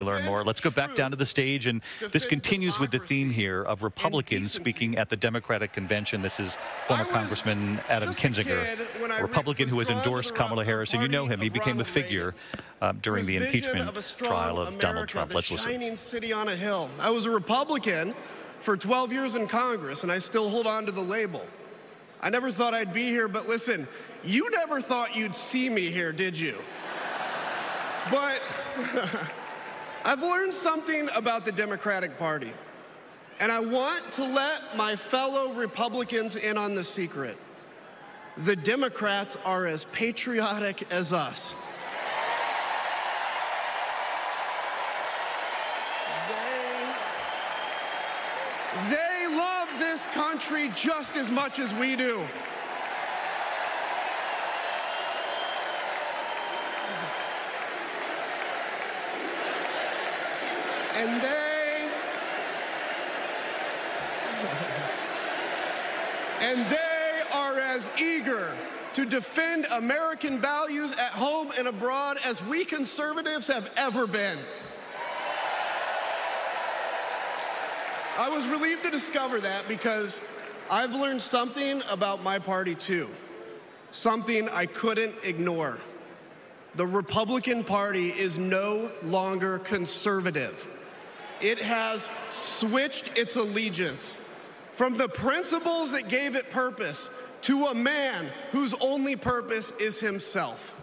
learn more. Let's go back down to the stage, and this continues with the theme here of Republicans speaking at the Democratic convention. This is former Congressman Adam Kinzinger, a Republican who has endorsed Kamala Harris, and you know him. He became a figure uh, during the impeachment of trial of America, Donald Trump. Let's listen. Shining city on a hill. I was a Republican for 12 years in Congress, and I still hold on to the label. I never thought I'd be here, but listen, you never thought you'd see me here, did you? But. I've learned something about the Democratic Party, and I want to let my fellow Republicans in on the secret. The Democrats are as patriotic as us. They, they love this country just as much as we do. And they and they are as eager to defend American values at home and abroad as we conservatives have ever been. I was relieved to discover that because I've learned something about my party too, something I couldn't ignore. The Republican Party is no longer conservative it has switched its allegiance from the principles that gave it purpose to a man whose only purpose is himself.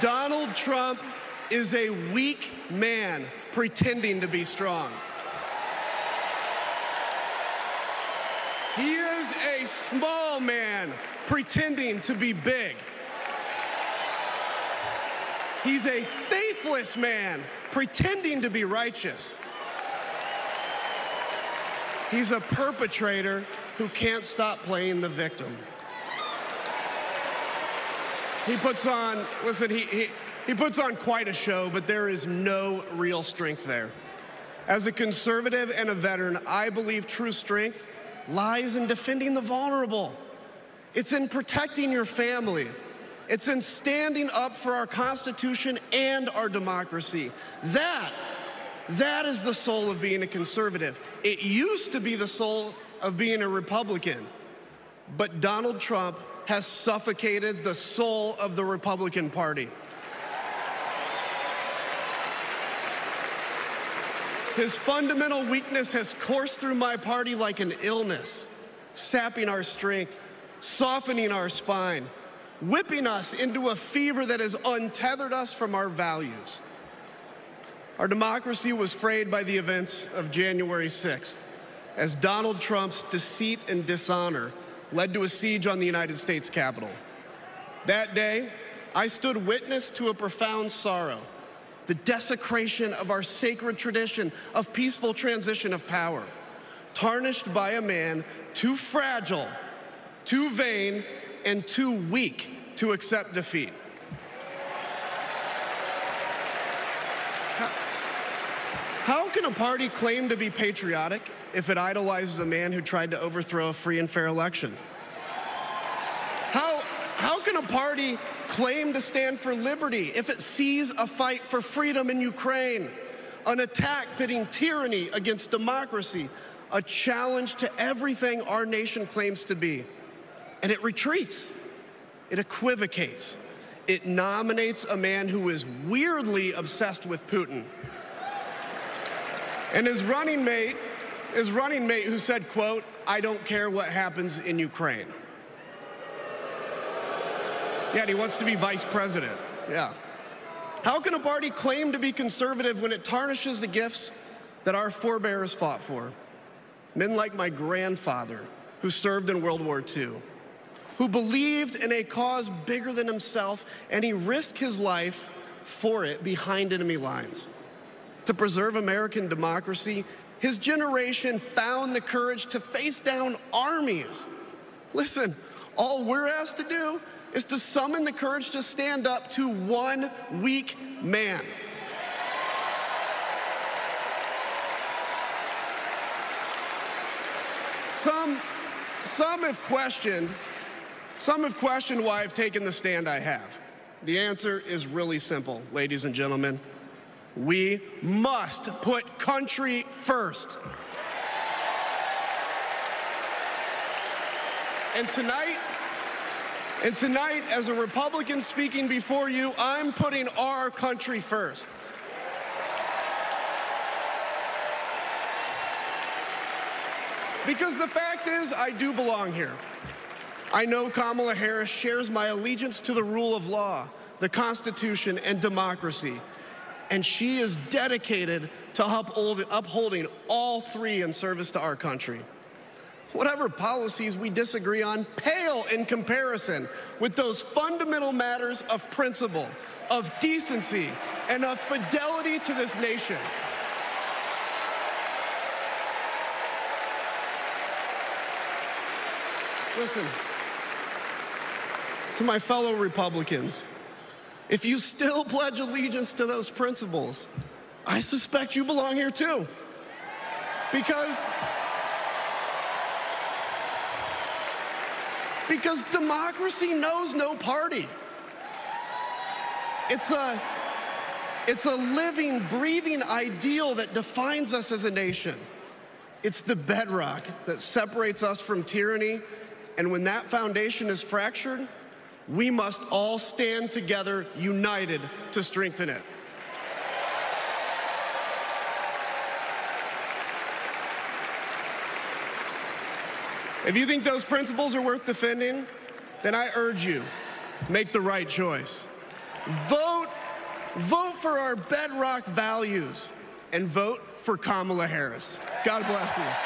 Donald Trump is a weak man pretending to be strong. He is a small man pretending to be big. He's a faithless man pretending to be righteous. He's a perpetrator who can't stop playing the victim. He puts on, listen, he, he, he puts on quite a show, but there is no real strength there. As a conservative and a veteran, I believe true strength lies in defending the vulnerable. It's in protecting your family. It's in standing up for our Constitution and our democracy. That, that is the soul of being a conservative. It used to be the soul of being a Republican, but Donald Trump has suffocated the soul of the Republican Party. His fundamental weakness has coursed through my party like an illness, sapping our strength, softening our spine, whipping us into a fever that has untethered us from our values. Our democracy was frayed by the events of January 6th as Donald Trump's deceit and dishonor led to a siege on the United States Capitol. That day, I stood witness to a profound sorrow, the desecration of our sacred tradition of peaceful transition of power, tarnished by a man too fragile, too vain, and too weak to accept defeat. How, can a party claim to be patriotic if it idolizes a man who tried to overthrow a free and fair election? How, how can a party claim to stand for liberty if it sees a fight for freedom in Ukraine, an attack pitting tyranny against democracy, a challenge to everything our nation claims to be? And it retreats, it equivocates, it nominates a man who is weirdly obsessed with Putin. And his running mate, his running mate who said, quote, I don't care what happens in Ukraine. Yeah, and he wants to be vice president. Yeah. How can a party claim to be conservative when it tarnishes the gifts that our forebears fought for? Men like my grandfather, who served in World War II who believed in a cause bigger than himself, and he risked his life for it behind enemy lines. To preserve American democracy, his generation found the courage to face down armies. Listen, all we're asked to do is to summon the courage to stand up to one weak man. Some, some have questioned some have questioned why I've taken the stand I have. The answer is really simple, ladies and gentlemen. We must put country first. And tonight, and tonight, as a Republican speaking before you, I'm putting our country first. Because the fact is, I do belong here. I know Kamala Harris shares my allegiance to the rule of law, the Constitution, and democracy. And she is dedicated to uphold, upholding all three in service to our country. Whatever policies we disagree on pale in comparison with those fundamental matters of principle, of decency, and of fidelity to this nation. Listen, to my fellow Republicans, if you still pledge allegiance to those principles, I suspect you belong here too. Because because democracy knows no party. It's a it's a living, breathing ideal that defines us as a nation. It's the bedrock that separates us from tyranny and when that foundation is fractured, we must all stand together, united, to strengthen it. If you think those principles are worth defending, then I urge you, make the right choice. Vote, vote for our bedrock values and vote for Kamala Harris. God bless you.